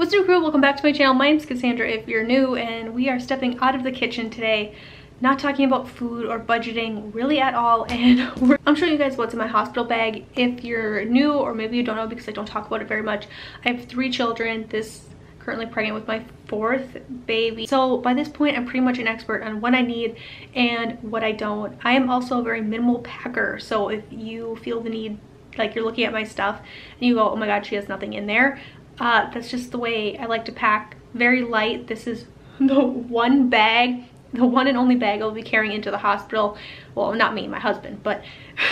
What's new crew? Welcome back to my channel. My name's Cassandra if you're new and we are stepping out of the kitchen today not talking about food or budgeting really at all and I'm showing you guys what's in my hospital bag if you're new or maybe you don't know because I don't talk about it very much. I have three children. This currently pregnant with my fourth baby. So by this point, I'm pretty much an expert on what I need and what I don't. I am also a very minimal packer. So if you feel the need, like you're looking at my stuff and you go, oh my God, she has nothing in there uh, that's just the way I like to pack. Very light. This is the one bag, the one and only bag I'll be carrying into the hospital. Well, not me, my husband, but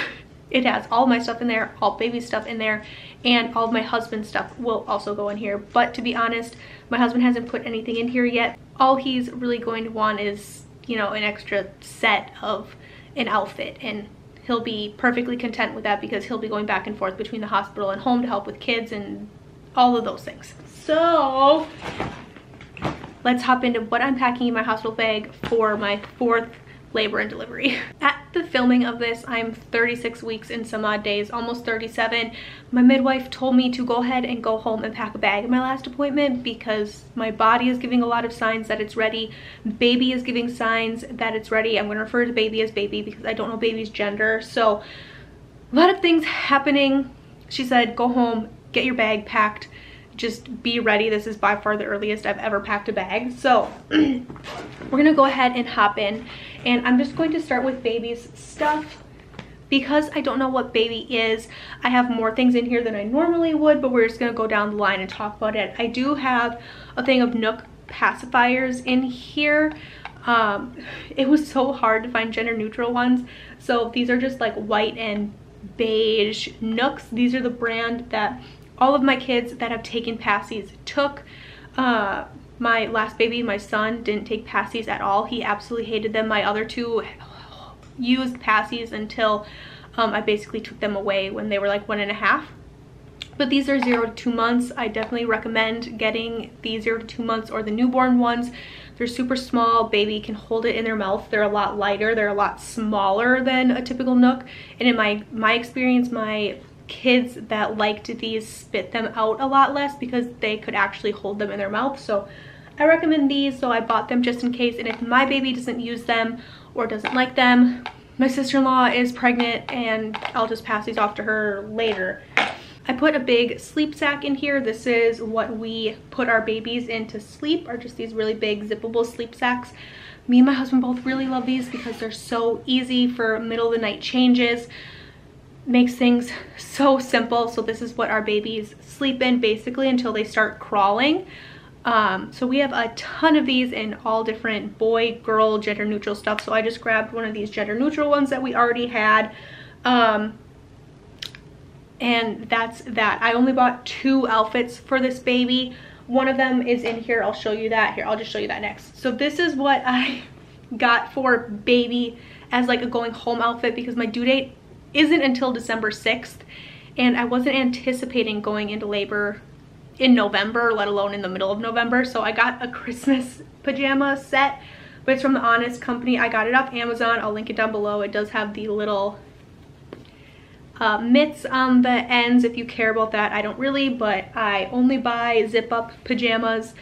it has all my stuff in there, all baby stuff in there, and all my husband's stuff will also go in here. But to be honest, my husband hasn't put anything in here yet. All he's really going to want is, you know, an extra set of an outfit and he'll be perfectly content with that because he'll be going back and forth between the hospital and home to help with kids and all of those things. So let's hop into what I'm packing in my hospital bag for my fourth labor and delivery. At the filming of this, I'm 36 weeks and some odd days, almost 37. My midwife told me to go ahead and go home and pack a bag at my last appointment because my body is giving a lot of signs that it's ready. Baby is giving signs that it's ready. I'm gonna refer to baby as baby because I don't know baby's gender. So a lot of things happening. She said, go home get your bag packed just be ready this is by far the earliest i've ever packed a bag so we're gonna go ahead and hop in and i'm just going to start with baby's stuff because I don't know what baby is, I have more things in here than I normally would, but we're just gonna go down the line and talk about it. I do have a thing of NUK pacifiers in here. Um, it was so hard to find gender neutral ones. So these are just like white and beige NUKs. These are the brand that all of my kids that have taken passies took. Uh, my last baby, my son, didn't take passies at all. He absolutely hated them. My other two used passies until um, I basically took them away when they were like one and a half. But these are zero to two months. I definitely recommend getting the zero to two months or the newborn ones. They're super small. Baby can hold it in their mouth. They're a lot lighter. They're a lot smaller than a typical NUK. And in my, my experience, my kids that liked these spit them out a lot less because they could actually hold them in their mouth. So I recommend these. So I bought them just in case. And if my baby doesn't use them or doesn't like them, my sister-in-law is pregnant and I'll just pass these off to her later. I put a big sleep sack in here. This is what we put our babies into sleep are just these really big zippable sleep sacks. Me and my husband both really love these because they're so easy for middle of the night changes makes things so simple. So this is what our babies sleep in basically until they start crawling. Um, so we have a ton of these in all different boy, girl, gender neutral stuff. So I just grabbed one of these gender neutral ones that we already had. Um, and that's that. I only bought two outfits for this baby. One of them is in here. I'll show you that. Here, I'll just show you that next. So this is what I got for baby as like a going home outfit because my due date isn't until December 6th and I wasn't anticipating going into labor in November, let alone in the middle of November. So I got a Christmas pajama set, but it's from the Honest Company. I got it off Amazon. I'll link it down below. It does have the little uh, mitts on the ends if you care about that. I don't really, but I only buy zip up pajamas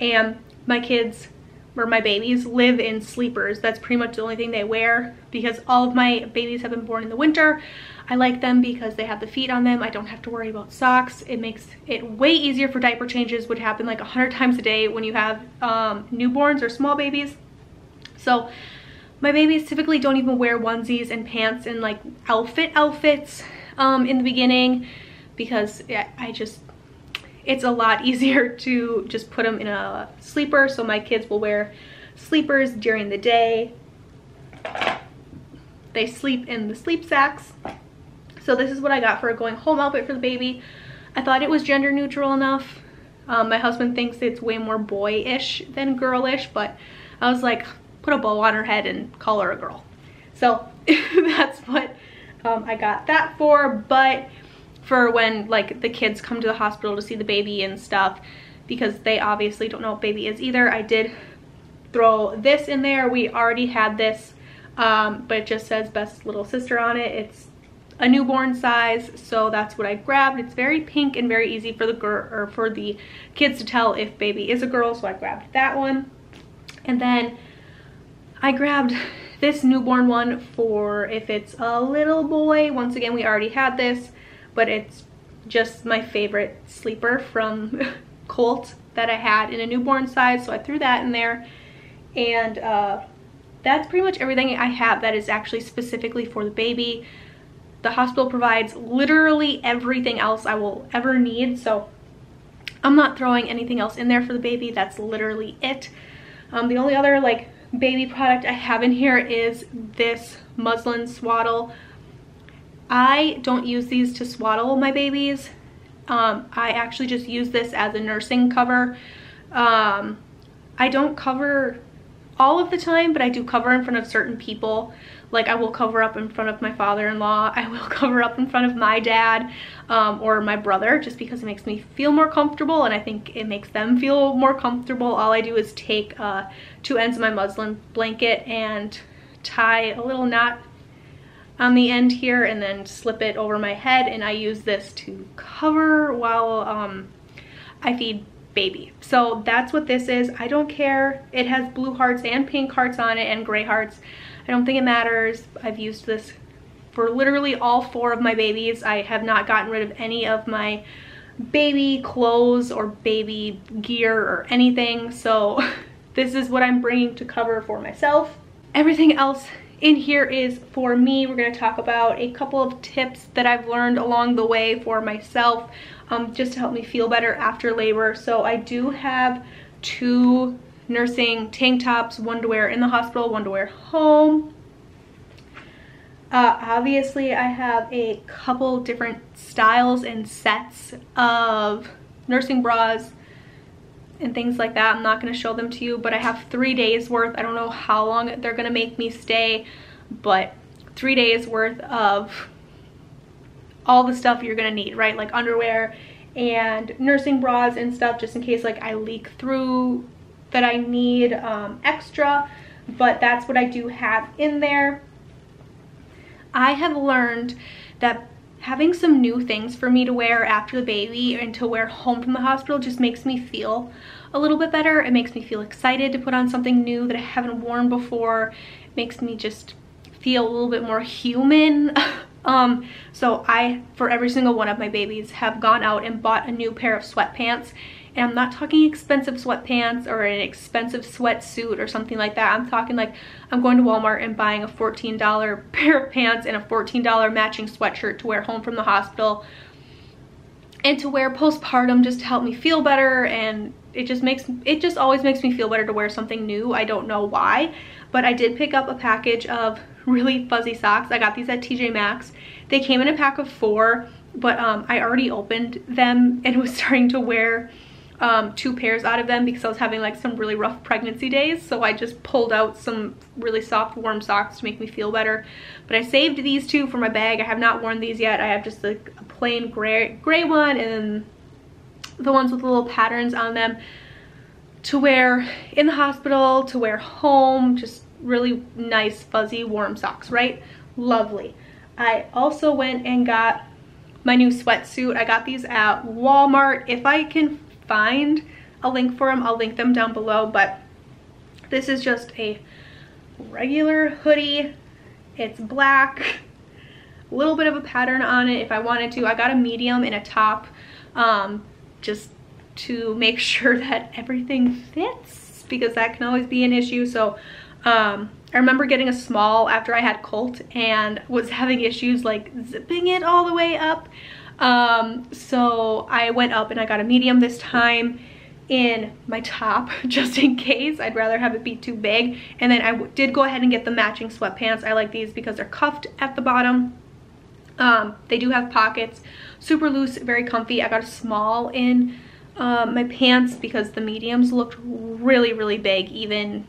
and my kids or my babies live in sleepers. That's pretty much the only thing they wear because all of my babies have been born in the winter. I like them because they have the feet on them. I don't have to worry about socks. It makes it way easier for diaper changes, which happen like 100 times a day when you have um, newborns or small babies. So my babies typically don't even wear onesies and pants and like outfit outfits um, in the beginning because I just it's a lot easier to just put them in a sleeper. So my kids will wear sleepers during the day. They sleep in the sleep sacks. So this is what I got for a going home outfit for the baby. I thought it was gender neutral enough. Um, my husband thinks it's way more boyish than girlish, but I was like, put a bow on her head and call her a girl. So that's what um, I got that for. But for when like the kids come to the hospital to see the baby and stuff because they obviously don't know what baby is either. I did throw this in there. We already had this, um, but it just says best little sister on it. It's a newborn size so that's what I grabbed it's very pink and very easy for the girl or for the kids to tell if baby is a girl so I grabbed that one and then I grabbed this newborn one for if it's a little boy once again we already had this but it's just my favorite sleeper from Colt that I had in a newborn size so I threw that in there and uh, that's pretty much everything I have that is actually specifically for the baby the hospital provides literally everything else I will ever need. So I'm not throwing anything else in there for the baby. That's literally it. Um, the only other like baby product I have in here is this muslin swaddle. I don't use these to swaddle my babies. Um, I actually just use this as a nursing cover. Um, I don't cover all of the time, but I do cover in front of certain people. Like I will cover up in front of my father-in-law. I will cover up in front of my dad um, or my brother just because it makes me feel more comfortable and I think it makes them feel more comfortable. All I do is take uh, two ends of my muslin blanket and tie a little knot on the end here and then slip it over my head and I use this to cover while um, I feed baby. So that's what this is. I don't care. It has blue hearts and pink hearts on it and gray hearts. I don't think it matters. I've used this for literally all four of my babies. I have not gotten rid of any of my baby clothes or baby gear or anything. So this is what I'm bringing to cover for myself. Everything else in here is for me. We're going to talk about a couple of tips that I've learned along the way for myself um, just to help me feel better after labor. So I do have two nursing tank tops, one to wear in the hospital, one to wear home. Uh, obviously, I have a couple different styles and sets of nursing bras and things like that. I'm not going to show them to you, but I have three days worth. I don't know how long they're going to make me stay, but three days worth of all the stuff you're going to need, right? Like underwear and nursing bras and stuff just in case like I leak through that I need um, extra, but that's what I do have in there. I have learned that having some new things for me to wear after the baby and to wear home from the hospital just makes me feel a little bit better. It makes me feel excited to put on something new that I haven't worn before. It makes me just feel a little bit more human. um, so I, for every single one of my babies, have gone out and bought a new pair of sweatpants and I'm not talking expensive sweatpants or an expensive sweatsuit or something like that. I'm talking like I'm going to Walmart and buying a $14 pair of pants and a $14 matching sweatshirt to wear home from the hospital. And to wear postpartum just to help me feel better and it just makes it just always makes me feel better to wear something new. I don't know why but i did pick up a package of really fuzzy socks. I got these at tj maxx. They came in a pack of four but um, i already opened them and was starting to wear um, two pairs out of them because I was having like some really rough pregnancy days. So I just pulled out some really soft warm socks to make me feel better. But I saved these two for my bag. I have not worn these yet. I have just a, a plain gray, gray one and the ones with little patterns on them to wear in the hospital, to wear home, just really nice fuzzy warm socks, right? Lovely. I also went and got my new sweatsuit. I got these at Walmart. If I can find a link for them, I'll link them down below. But this is just a regular hoodie. It's black, a little bit of a pattern on it if I wanted to. I got a medium in a top um, just to make sure that everything fits because that can always be an issue. So um, I remember getting a small after I had Colt and was having issues like zipping it all the way up. Um, so I went up and I got a medium this time in my top just in case. I'd rather have it be too big. And then I did go ahead and get the matching sweatpants. I like these because they're cuffed at the bottom. Um, they do have pockets. Super loose very comfy. I got a small in um, my pants because the mediums looked really really big even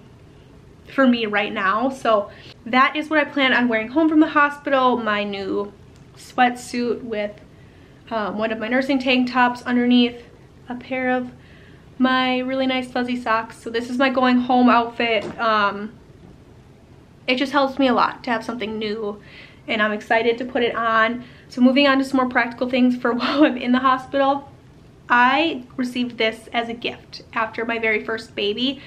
for me right now. So that is what I plan on wearing home from the hospital. My new sweatsuit with um, one of my nursing tank tops underneath, a pair of my really nice fuzzy socks. So this is my going home outfit. Um, it just helps me a lot to have something new and I'm excited to put it on. So moving on to some more practical things for while I'm in the hospital. I received this as a gift after my very first baby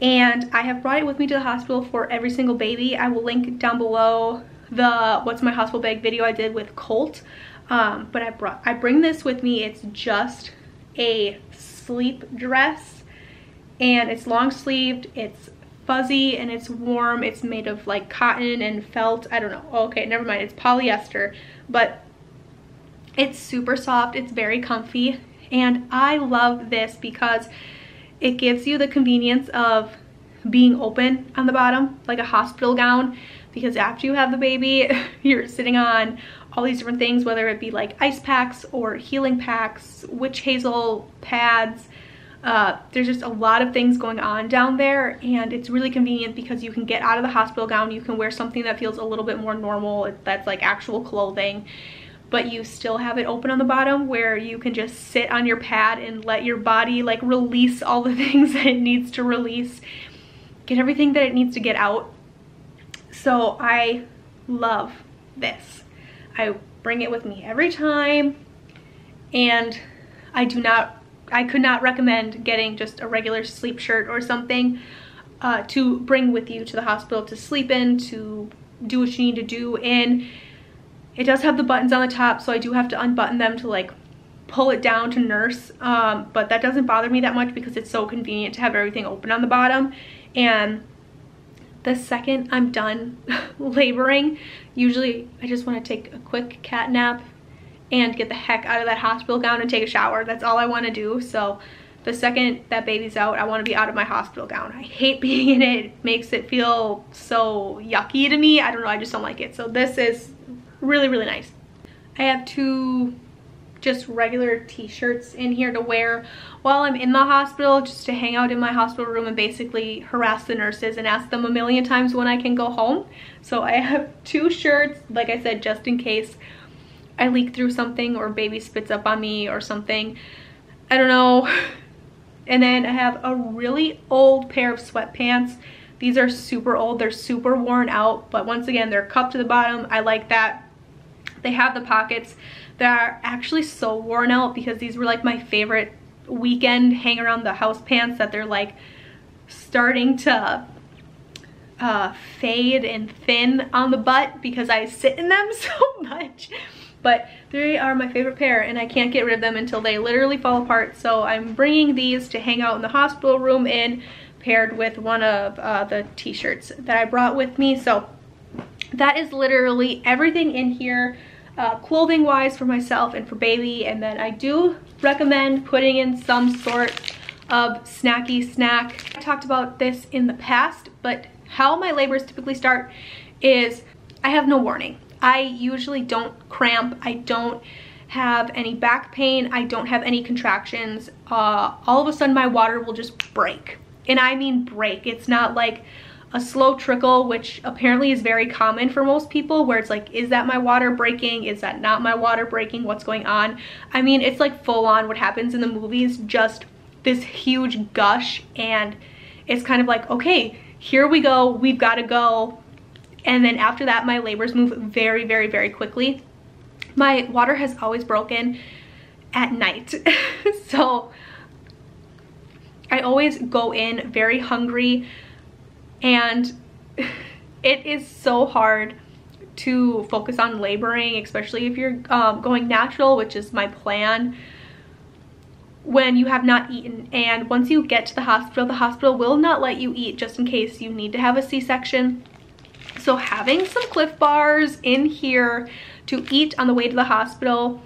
and I have brought it with me to the hospital for every single baby. I will link down below the what's my hospital bag video I did with Colt. Um, but I brought I bring this with me. It's just a sleep dress and it's long sleeved. It's fuzzy and it's warm. It's made of like cotton and felt. I don't know. Okay, never mind. It's polyester, but it's super soft. It's very comfy. And I love this because it gives you the convenience of being open on the bottom, like a hospital gown, because after you have the baby, you're sitting on all these different things, whether it be like ice packs or healing packs, witch hazel pads. Uh, there's just a lot of things going on down there and it's really convenient because you can get out of the hospital gown, you can wear something that feels a little bit more normal, that's like actual clothing but you still have it open on the bottom where you can just sit on your pad and let your body like release all the things that it needs to release, get everything that it needs to get out. So I love this. I bring it with me every time and I do not, I could not recommend getting just a regular sleep shirt or something uh, to bring with you to the hospital to sleep in, to do what you need to do in it does have the buttons on the top, so I do have to unbutton them to like pull it down to nurse. Um, but that doesn't bother me that much because it's so convenient to have everything open on the bottom. And the second I'm done laboring, usually I just want to take a quick cat nap and get the heck out of that hospital gown and take a shower. That's all I want to do. So the second that baby's out, I want to be out of my hospital gown. I hate being in it. It makes it feel so yucky to me. I don't know. I just don't like it. So this is really, really nice. I have two just regular t-shirts in here to wear while I'm in the hospital just to hang out in my hospital room and basically harass the nurses and ask them a million times when I can go home. So I have two shirts, like I said, just in case I leak through something or baby spits up on me or something. I don't know. And then I have a really old pair of sweatpants. These are super old. They're super worn out. But once again, they're cupped to the bottom. I like that. They have the pockets that are actually so worn out because these were like my favorite weekend hang around the house pants that they're like starting to uh, fade and thin on the butt because I sit in them so much. But they are my favorite pair and I can't get rid of them until they literally fall apart. So I'm bringing these to hang out in the hospital room in paired with one of uh, the t-shirts that I brought with me. So that is literally everything in here uh, clothing wise for myself and for baby and then I do recommend putting in some sort of snacky snack. I talked about this in the past but how my labors typically start is I have no warning. I usually don't cramp. I don't have any back pain. I don't have any contractions. Uh, all of a sudden my water will just break. And I mean break. It's not like a slow trickle, which apparently is very common for most people, where it's like, is that my water breaking? Is that not my water breaking? What's going on? I mean, it's like full on what happens in the movies, just this huge gush. And it's kind of like, okay, here we go. We've got to go. And then after that, my labors move very, very, very quickly. My water has always broken at night. so I always go in very hungry and it is so hard to focus on laboring, especially if you're um, going natural, which is my plan when you have not eaten. And once you get to the hospital the hospital will not let you eat just in case you need to have a c-section. So having some Clif bars in here to eat on the way to the hospital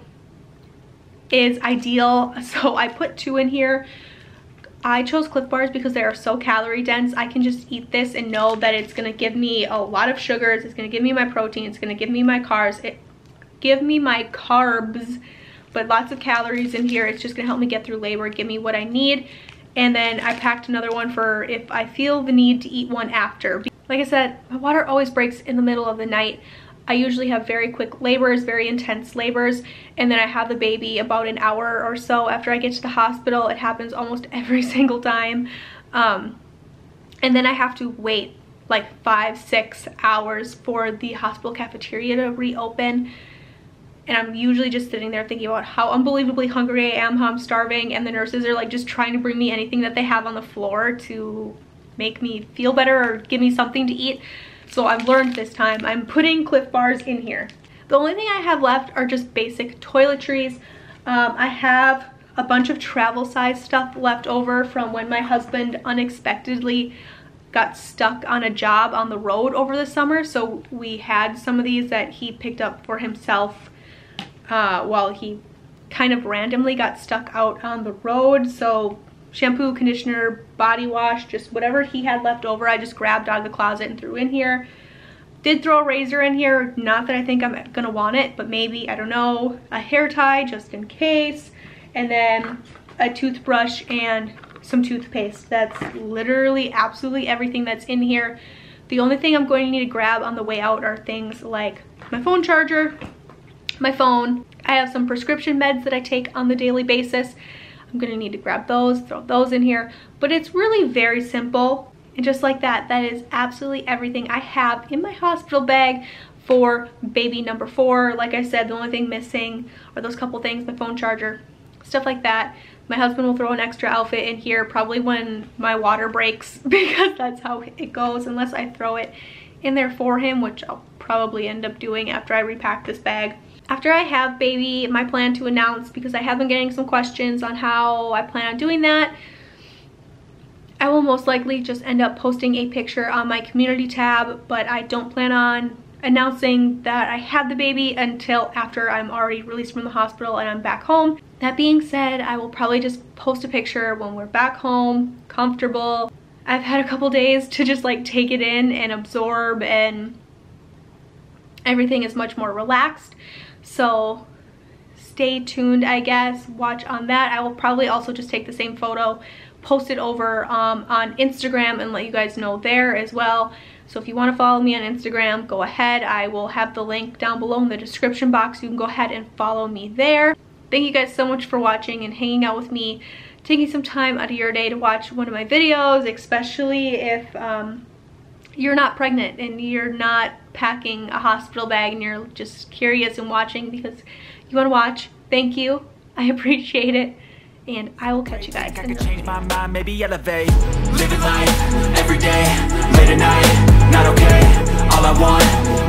is ideal. So i put two in here I chose Clif Bars because they are so calorie dense. I can just eat this and know that it's going to give me a lot of sugars. It's going to give me my protein. It's going to give me my carbs. It give me my carbs, but lots of calories in here. It's just going to help me get through labor, give me what I need. And then I packed another one for if I feel the need to eat one after. Like I said, my water always breaks in the middle of the night. I usually have very quick labors, very intense labors, and then I have the baby about an hour or so after I get to the hospital. It happens almost every single time. Um, and then I have to wait like five, six hours for the hospital cafeteria to reopen. And I'm usually just sitting there thinking about how unbelievably hungry I am, how I'm starving, and the nurses are like just trying to bring me anything that they have on the floor to make me feel better or give me something to eat. So I've learned this time. I'm putting Clif Bars in here. The only thing I have left are just basic toiletries. Um, I have a bunch of travel size stuff left over from when my husband unexpectedly got stuck on a job on the road over the summer. So we had some of these that he picked up for himself uh, while he kind of randomly got stuck out on the road. So shampoo, conditioner, body wash, just whatever he had left over, I just grabbed out of the closet and threw in here. Did throw a razor in here, not that I think I'm gonna want it, but maybe, I don't know, a hair tie just in case, and then a toothbrush and some toothpaste. That's literally absolutely everything that's in here. The only thing I'm going to need to grab on the way out are things like my phone charger, my phone. I have some prescription meds that I take on the daily basis. I'm gonna need to grab those, throw those in here. But it's really very simple. And just like that, that is absolutely everything I have in my hospital bag for baby number four. Like I said, the only thing missing are those couple things, my phone charger, stuff like that. My husband will throw an extra outfit in here probably when my water breaks because that's how it goes unless I throw it in there for him, which I'll probably end up doing after I repack this bag. After I have baby, my plan to announce, because I have been getting some questions on how I plan on doing that, I will most likely just end up posting a picture on my community tab, but I don't plan on announcing that I had the baby until after I'm already released from the hospital and I'm back home. That being said, I will probably just post a picture when we're back home, comfortable. I've had a couple days to just like take it in and absorb and everything is much more relaxed. So stay tuned, I guess. Watch on that. I will probably also just take the same photo, post it over um, on Instagram and let you guys know there as well. So if you want to follow me on Instagram, go ahead. I will have the link down below in the description box. You can go ahead and follow me there. Thank you guys so much for watching and hanging out with me, taking some time out of your day to watch one of my videos, especially if um, you're not pregnant and you're not packing a hospital bag and you're just curious and watching because you want to watch. Thank you. I appreciate it. And I will catch you guys in the change my mind, maybe elevate. Living life every day, late at night, not okay. All I want